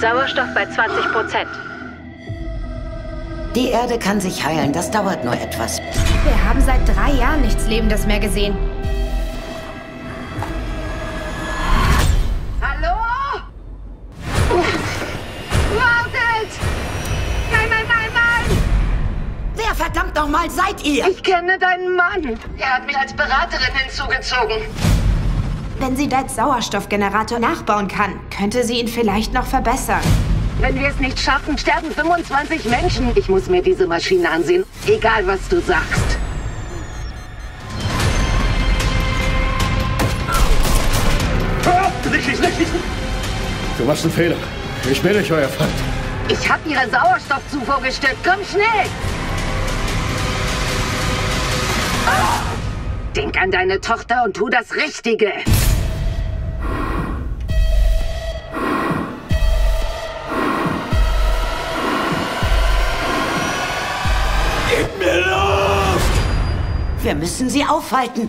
Sauerstoff bei 20 Prozent. Die Erde kann sich heilen, das dauert nur etwas. Wir haben seit drei Jahren nichts Lebendes mehr gesehen. Hallo? Wartet! Nein, nein, nein, nein! Wer verdammt nochmal seid ihr? Ich kenne deinen Mann. Er hat mich als Beraterin hinzugezogen. Wenn sie Dads Sauerstoffgenerator nachbauen kann, könnte sie ihn vielleicht noch verbessern. Wenn wir es nicht schaffen, sterben 25 Menschen. Ich muss mir diese Maschine ansehen, egal was du sagst. Hör auf! Nicht schießen, nicht schießen! Du machst einen Fehler. Ich bin nicht euer Feind. Ich hab ihre Sauerstoffzufuhr gestört. Komm schnell! Denk an deine Tochter und tu das Richtige. Gib mir Luft! Wir müssen sie aufhalten.